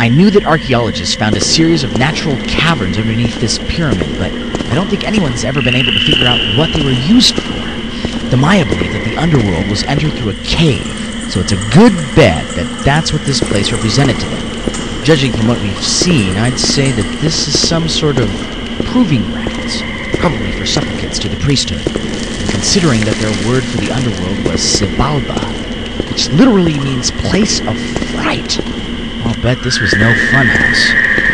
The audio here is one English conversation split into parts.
I knew that archaeologists found a series of natural caverns underneath this pyramid, but I don't think anyone's ever been able to figure out what they were used for. The Maya believed that the underworld was entered through a cave, so it's a good bet that that's what this place represented to them. Judging from what we've seen, I'd say that this is some sort of proving grounds, probably for supplicants to the priesthood. Considering that their word for the underworld was Xibalba, which literally means place of fright. I'll bet this was no funhouse.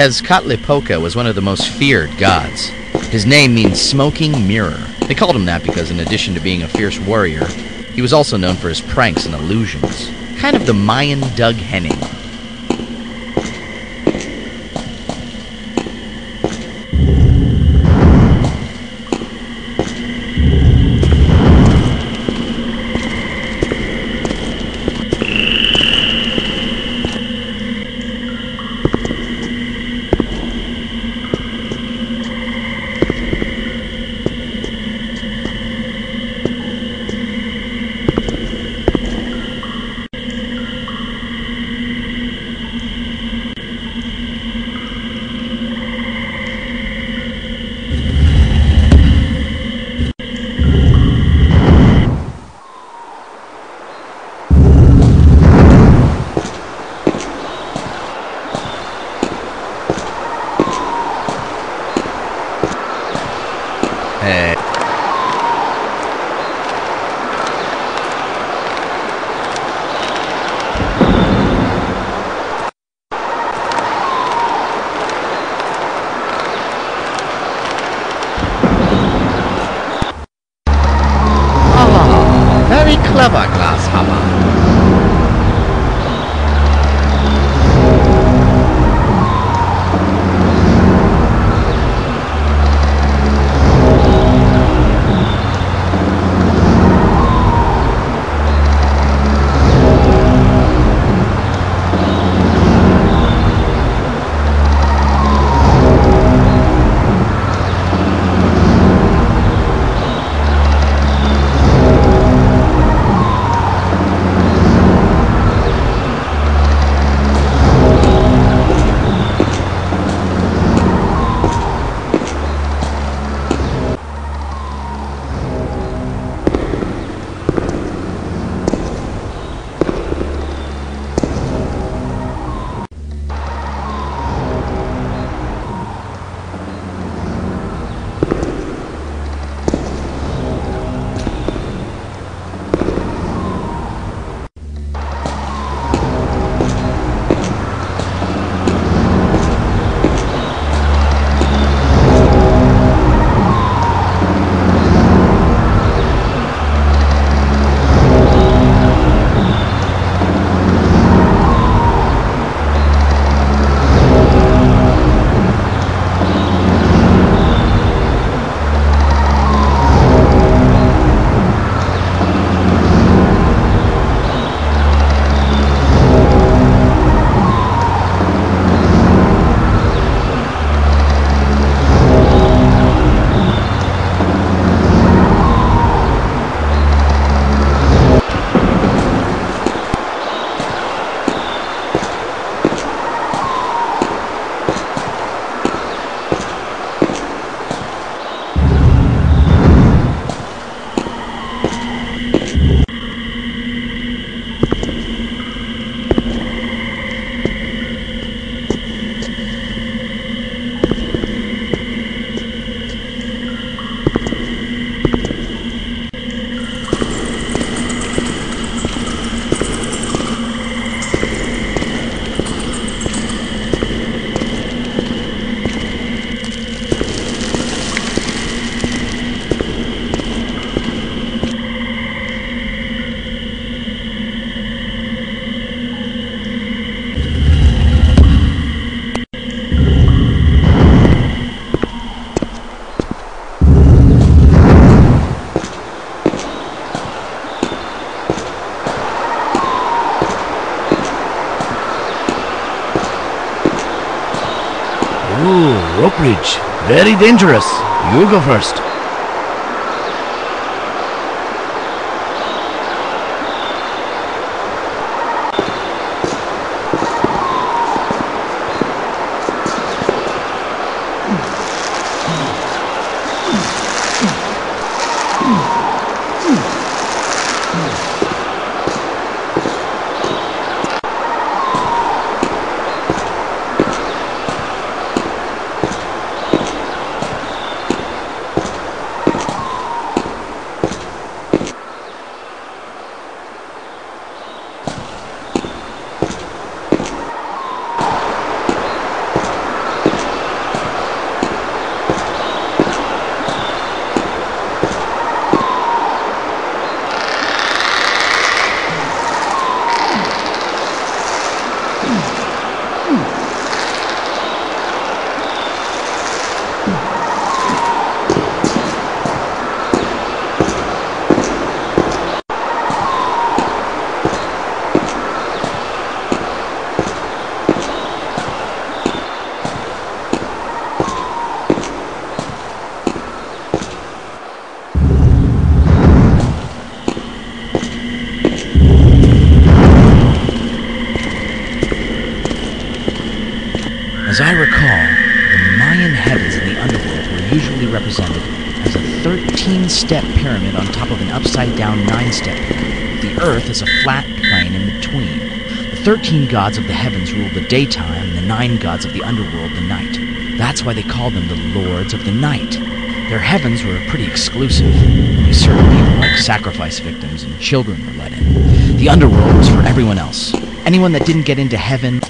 Tezcatlipoca was one of the most feared gods. His name means smoking mirror. They called him that because, in addition to being a fierce warrior, he was also known for his pranks and illusions. Kind of the Mayan Doug Henning. Bridge. Very dangerous. You go first. As I recall, the Mayan heavens and the underworld were usually represented as a 13 step pyramid on top of an upside down 9 step pyramid, the earth is a flat plane in between. The 13 gods of the heavens rule the daytime, and the 9 gods of the underworld the night. That's why they called them the Lords of the Night. Their heavens were pretty exclusive. Only certain people, like sacrifice victims and children, were let in. The underworld was for everyone else. Anyone that didn't get into heaven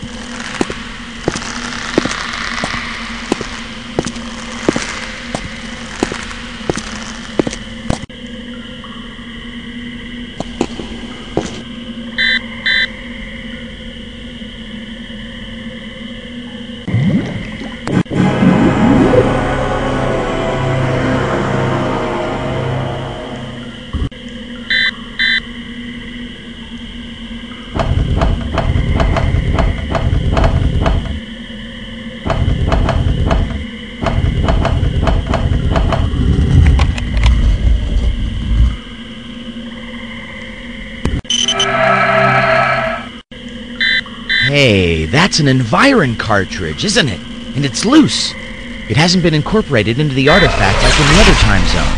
that's an Environ cartridge, isn't it? And it's loose. It hasn't been incorporated into the artifact like in the other time zone.